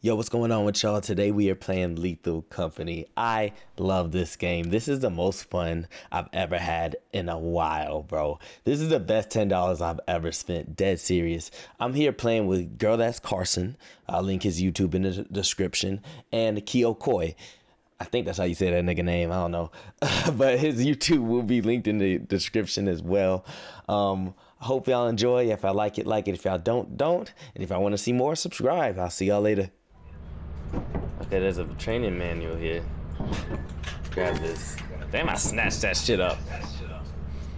Yo, what's going on with y'all? Today we are playing Lethal Company. I love this game. This is the most fun I've ever had in a while, bro. This is the best $10 I've ever spent. Dead serious. I'm here playing with Girl That's Carson. I'll link his YouTube in the description. And Kyocoi. I think that's how you say that nigga name. I don't know. but his YouTube will be linked in the description as well. Um, hope y'all enjoy. If I like it, like it. If y'all don't, don't. And if I want to see more, subscribe. I'll see y'all later. Okay, there's a training manual here. Grab this. Damn, I snatched that shit up.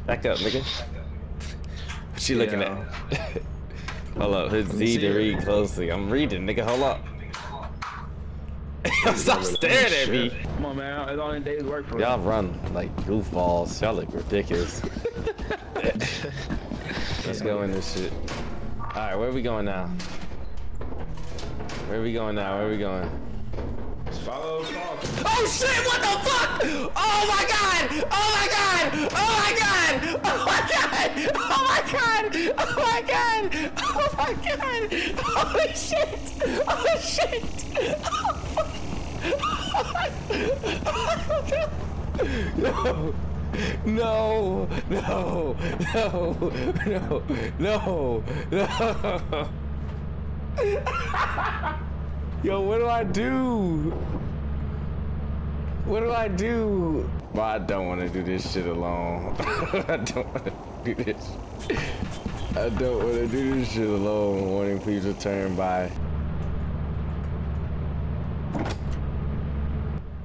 Back up, nigga. What you looking at? Hold up, hit Z to read closely. I'm reading, nigga. Hold up. Stop staring at me. Come on, man. It's all in days work for Y'all run like goofballs. Y'all look ridiculous. Let's go in this shit. All right, where are we going now? Where are we going now? Where are we going? Follow Oh shit, what the fuck? Oh my god! Oh my god! Oh my god! Oh my god! Oh my god! Oh my god! Oh my god! Holy shit! Oh shit! Oh fuck! No! No! No! No! No! No! No! Yo, what do I do? What do I do? Well, I don't want to do this shit alone. I don't want to do this. I don't want to do this shit alone. Warning, please return by.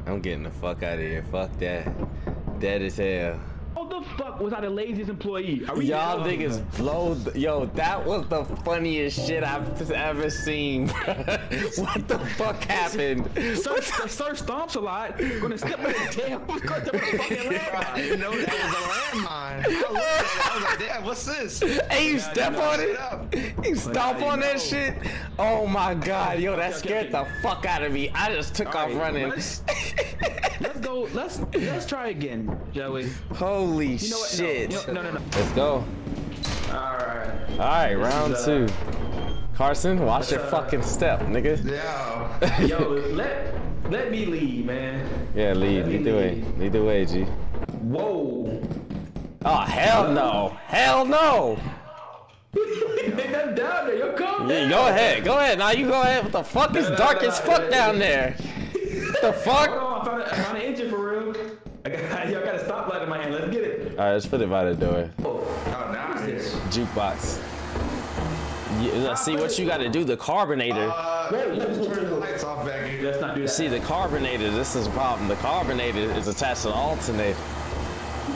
I'm getting the fuck out of here. Fuck that. Dead as hell. How the fuck was I the laziest employee? Are Y'all niggas blow. Yo, that was the funniest shit I've ever seen. what the fuck happened? Sir, sir stomps a lot. Gonna step on the damn. Gonna step on the fucking landmine. didn't know that was a landmine. I looked at it. I was like, damn, what's this? Hey, you step on It it? up. You stomp I on that shit? Oh my god, yo, that scared the fuck out of me. I just took off Alright, running. Let's, let's go. Let's let's try again, shall we? Holy You know what? shit. No, no, no, no. Let's go. All right. Alright, round is, two. uh, Carson, watch your uh, fucking step, nigga. Yeah. Yo, let let me lead, man. Yeah, lead, lead the way. Lead the way, G. Whoa. Oh, hell no. Hell no. Make down there. Yo, come Yeah, down. go ahead. Go ahead. Now you go ahead. What the fuck? It's no, dark no, as fuck down there. What the Hold fuck? on, I found, a, I found an engine for real. I got, y'all got a stoplight in my hand. Let's get it. Alright, let's put it by the door. Oh, Oh, nice. Jukebox. Yeah, let's see what you gotta do. The carbonator. Uh, Wait, let's turn the lights off back here. let's not do that. See, the carbonator, this is a problem. The carbonator is attached to the alternator.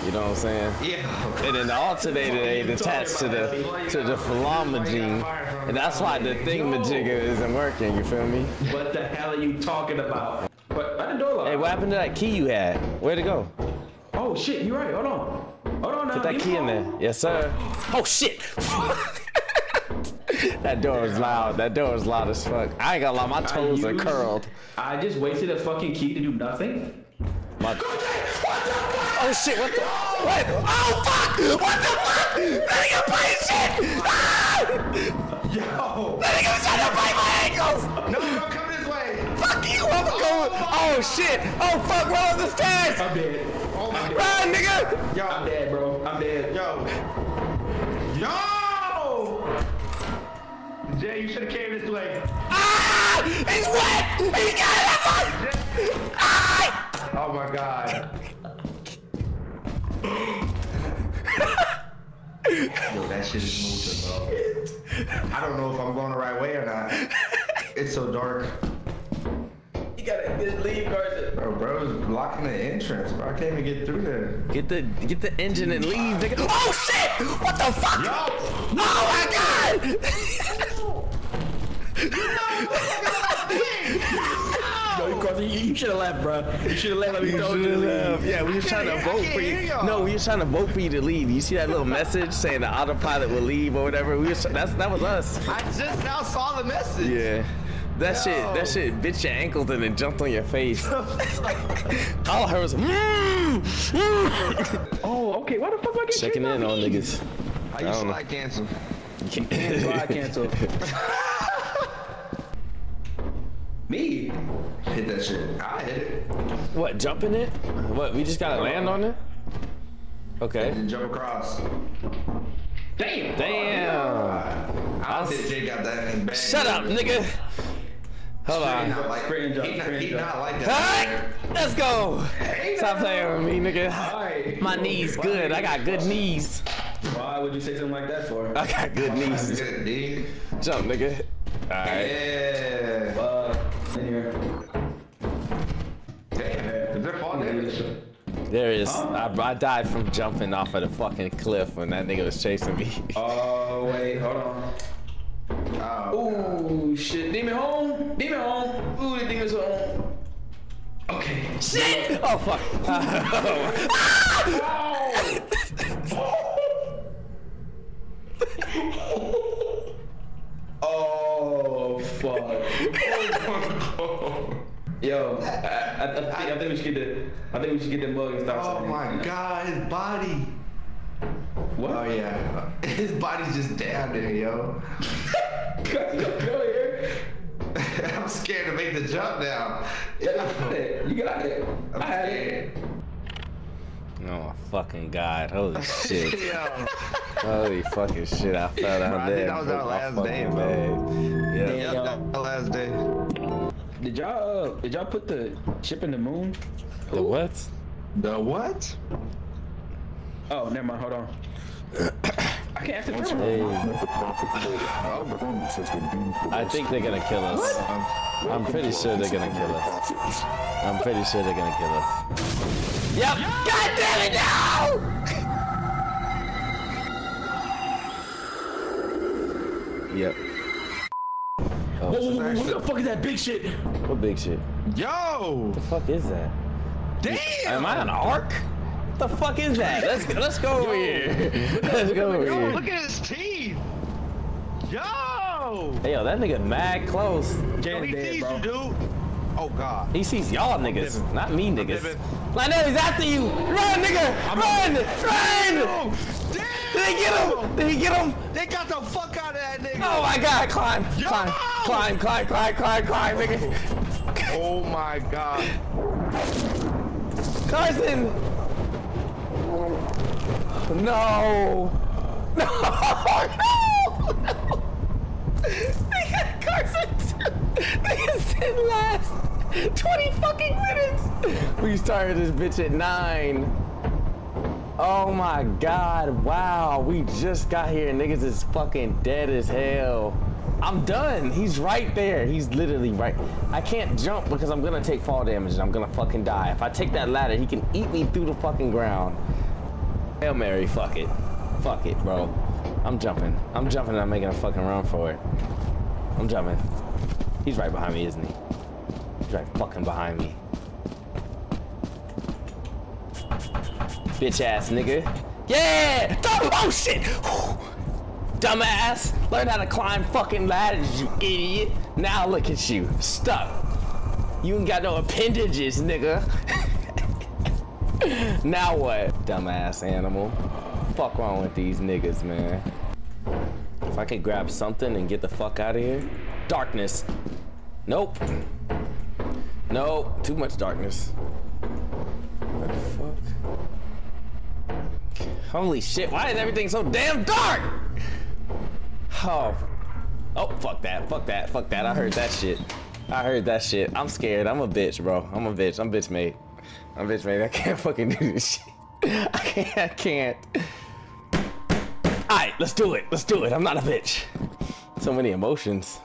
You know what I'm saying? Yeah. And then the alternator ain't attached to the to the philomagene. And that's why the thingamajigger isn't working, you feel me? What the hell are you talking about? But door locked? Hey, what happened to that key you had? Where'd it go? Oh shit, you're right. Hold on. Hold on now. Put that You key in there. hold- Yes, sir. Oh shit! that door was loud. That door was loud as fuck. I ain't gonna lie, my toes are curled. I just wasted a fucking key to do nothing. My... Oh shit, what the what? Oh fuck! What the fuck? That nigga playing shit! Ah! Yo. That nigga was trying to bite my ankles! No, don't I'm going. Oh shit! Oh fuck! Run up the stairs! I'm dead. Oh my god. Run, nigga! I'm dead, bro. I'm dead. Yo. Yo. Jay, you should have came this way. Ah! He's wet! He got it! Ah! Oh my god. Yo, that shit is moving, bro. I don't know if I'm going the right way or not. It's so dark. You leave, Carson. Bro, bro is blocking the entrance, bro. I can't even get through there. Get the get the engine and leave, nigga. Oh shit! What the fuck? Yo! Oh my god! No, you, Carson, you, you should have left, bro. You should have left. Let me told you to Should've leave. Yeah, we was I trying to can't- vote for you. No, we was trying to vote for you to leave. You see that little message saying the autopilot will leave or whatever? We was that's that was us. I just now saw the message. Yeah. That shit, that shit bit your ankles and then jumped on your face. All I heard was, mm, mm. Oh, okay. Why the fuck do I get checking in out? on niggas. I I used don't to know. like cancel. Cancel, I cancel. Me? Hit that shit. I hit it. What, jumping it? What, we just gotta land on it? Okay. And jump across. Damn. Damn. I don't think Jay got that in his bag. Shut up, nigga. Hold on. not like, he not, he not like that. Alright, let's go. Stop playing with me, nigga. Why? My knees good. I got good knees. Why would you say something like that for? I got good That's knees. good, D. Jump, nigga. Alright. Yeah. Uh, in here. Damn. Is there fall damage? There is. I, I died from jumping off of the fucking cliff when that nigga was chasing me. Oh wait, hold on. Oh. Ooh, shit. Demon home. Demon home. Ooh, the demon's home. Okay. Shit! Oh fuck. Oh Oh fuck. Yo, I, I, I, think, I think we should get the. I think we should get the mug and start. Oh something. my god, his body. What? Oh yeah. His body's just down there, yo. I'm scared to make the jump now. You got it. You got it. I'm I had it. Oh my fucking god. Holy shit. Holy fucking shit. I fell down Bro, I think there. that was our last day, fucking bro. Yeah. Yeah. Yep, that was the last day. Did y'all uh, did y'all put the chip in the moon? The what? The what? Oh, never mind. Hold on. I can't answer the Hey, Oh, I think they're gonna kill us. I'm pretty sure they're gonna kill us. I'm pretty sure they're gonna kill us. Yep. God damn it, no! Yep. Oh, Whoa, whoa, whoa, what the fuck is that big shit? what big shit? Yo! What the fuck is that? Damn! Am I an arc? What the fuck is that? Let's go, let's go over here. Let's go over Yo, here. look at his teeth! Yo! Hey, yo, that nigga mad close. Yo, he dead, sees bro. you, dude. Oh god. He sees y'all niggas, not me niggas. living. Lionel, he's after you! Run, nigga! Run! Run! Damn! Did he get him? Did he get him? They got the fuck out of that nigga! Oh my god, climb! Yo! Climb! Climb, climb, climb, climb, climb, nigga! Oh my god. Carson! No! No! No! No! Nigga, Carson! Nigga said last 20 fucking minutes! We started this bitch at 9. Oh my god, wow. We just got here and niggas is fucking dead as hell. I'm done. He's right there. He's literally right. I can't jump because I'm gonna take fall damage and I'm gonna fucking die. If I take that ladder, he can eat me through the fucking ground. Hail Mary, fuck it. Fuck it, bro. I'm jumping. I'm jumping and I'm making a fucking run for it. I'm jumping. He's right behind me, isn't he? He's right fucking behind me. Bitch ass nigga. Yeah! Oh, oh shit! Dumbass! Learn how to climb fucking ladders, you idiot! Now look at you, stuck. You ain't got no appendages, nigga. now what? Dumbass animal. Fuck wrong with these niggas, man. If I could grab something and get the fuck out of here. Darkness. Nope. Nope. Too much darkness. What the fuck? Holy shit, why is everything so damn dark? Oh. Oh, fuck that. Fuck that. Fuck that. I heard that shit. I heard that shit. I'm scared. I'm a bitch, bro. I'm a bitch. I'm bitch made. I'm bitch made. I can't fucking do this shit. I can't. I can't. Alright, let's do it. Let's do it. I'm not a bitch. So many emotions.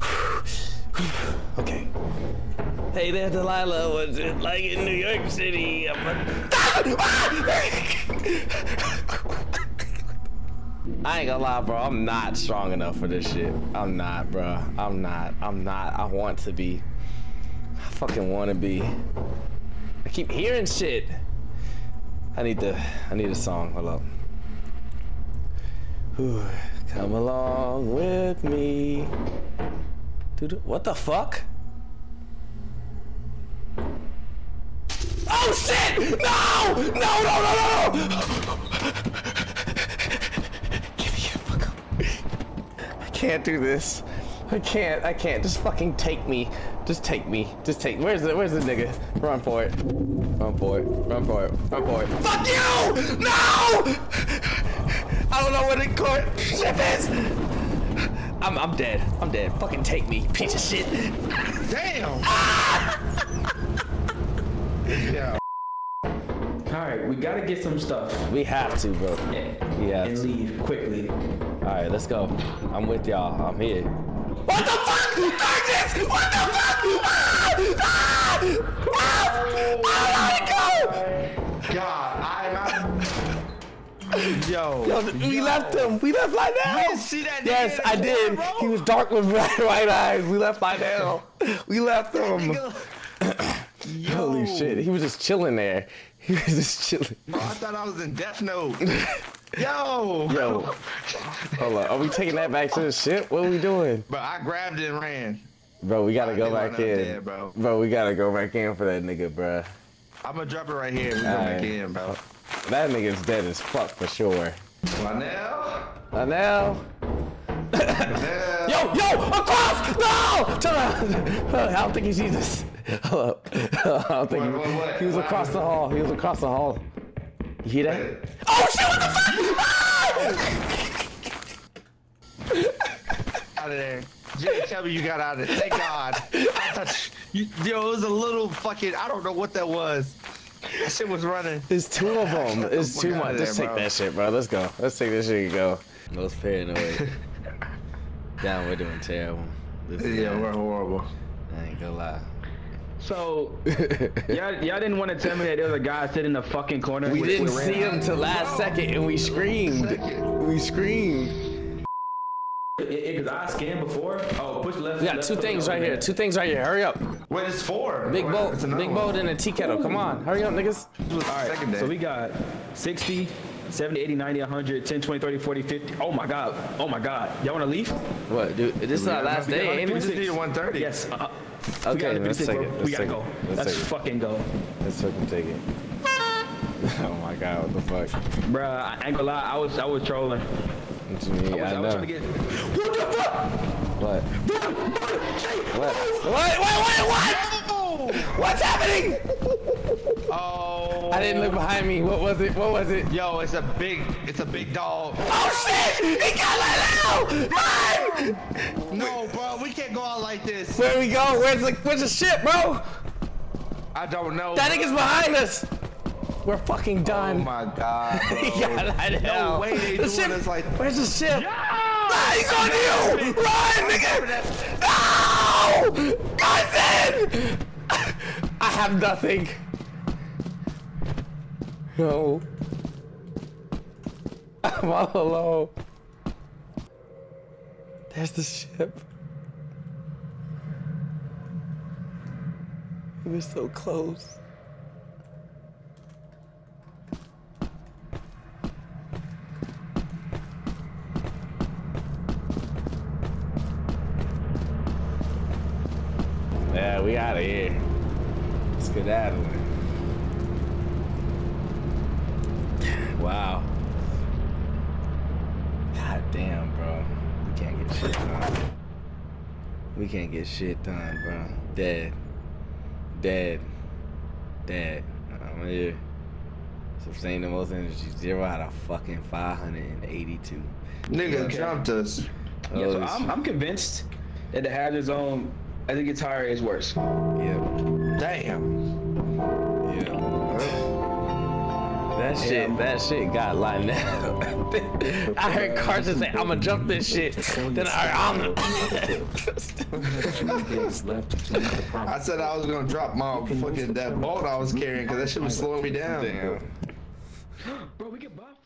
okay. Hey there, Delilah. What's it like in New York City? I'm I ain't gonna lie, bro. I'm not strong enough for this shit. I'm not, bro. I'm not. I'm not. I want to be. I fucking want to be. I keep hearing shit. I need the. I need a song. Hold up. Whew. Come along with me. Dude, what the fuck? Oh shit! No! No, no, no, no! Get me the fuck up. I can't do this. I can't. I can't. Just fucking take me. Just take me. Just take. Where's the Where's the nigga? Run for it. Run for it. Run for it. Run for it. Fuck you! No! I don't know where the court ship is. I'm I'm dead. I'm dead. Fucking take me, piece of shit. Damn. Ah! yeah. All right, we gotta get some stuff We have to, bro. Yeah. We have and leave quickly. All right, let's go. I'm with y'all. I'm here. What the fuck? What the fuck? Ah! Ah! Ah! Oh my God, I'm out. Yo. Yo, we left him. We left Lionel. You see that Yes, I did. bro? He was dark with bright white eyes. We left Lionel. We left him. Yo. Holy shit. He was just chilling there. He was just chilling. Bro, I thought I was in Death Note. Yo. Yo. Hold on. Are we taking that back to the ship? What are we doing? But I grabbed it and ran. Bro, we gotta I go back in. bro. Bro, we gotta go back in for that nigga, bro. I'm gonna drop it right here. We go Alright. back in, bro. That nigga's dead as fuck for sure. Lionel. Lionel. Lionel. Yo, yo, across! No! Turn around! I don't think he sees us. Hold up. I don't think What, he, what, what? he was across the hall. He was across the hall. You hear that? Oh shit! What the fuck? Ah! out of there. Jay, tell me you got out of it. Thank God. I thought you, yo, it was a little fucking. I don't know what that was. That shit was running. There's two of them. Get the It's fuck too outta much. there, Let's take bro. that shit, bro. Let's go. Let's take this shit and go. Most paranoid. Down, we're doing terrible. This is Yeah, bad. we're horrible. I ain't gonna lie. So, y'all, y'all didn't want to tell me that there was a guy sitting in the fucking corner. We with- didn't with see red him till last second, and we screamed. We screamed. Eyes. It- it- Cause I scanned before. Oh, push left. We got left two things right here. Two things right here. Hurry up. What is four. Big What- boat, it's another big one. boat, and a tea kettle. Come on, hurry up, niggas. All Second day. So we got 60, 70, 80, 90, 100, 10, 20, 30, 40, 50. Oh my God. Oh my God. Y'all want to leave? What, dude? This is our last day, ain't We just need a 130. Yes. Uh, Okay, we gotta let's take it. We Let's gotta go. Let's Let's fucking go. Let's fucking take it. Oh my god, what the fuck? Bruh, I ain't gonna lie. I was, I was trolling. What you mean? I was, I I to know. get. What the fuck? What? What? What? What? What? What? What's happening? Oh. I didn't look behind me. What was it? What was it? Yo, it's a big, it's a big dog. Oh shit! He got let out! No, bro, we can't go out like this. Where we go? Where's the Where's the ship, bro? I don't know. That nigga's behind us. We're fucking done. Oh my god. got No way they the doing ship. this like- Where's the ship? Ah, he's on you! Run, nigga! No! Cousin! I have nothing. No. I'm all alone. There's the ship. We were so close. Yeah, we out of here. Let's get out of here. Wow. God damn, bro. We can't get shit done. We can't get shit done, bro. Dead. Dead. Dead. I'm here. Sustain the most energy. Zero out of fucking 582. Nigga Okay. jumped us. Yeah, so I'm. I'm convinced that the hazard zone, as think gets higher, is worse. Yep. Damn. Yep. That shit, that shit got lined up. I heard Carson say, "I'ma jump this shit." Then I, I'm. I said I was gonna drop my fucking that boat I was carrying because that shit was slowing me down. Damn. Bro, we get buff.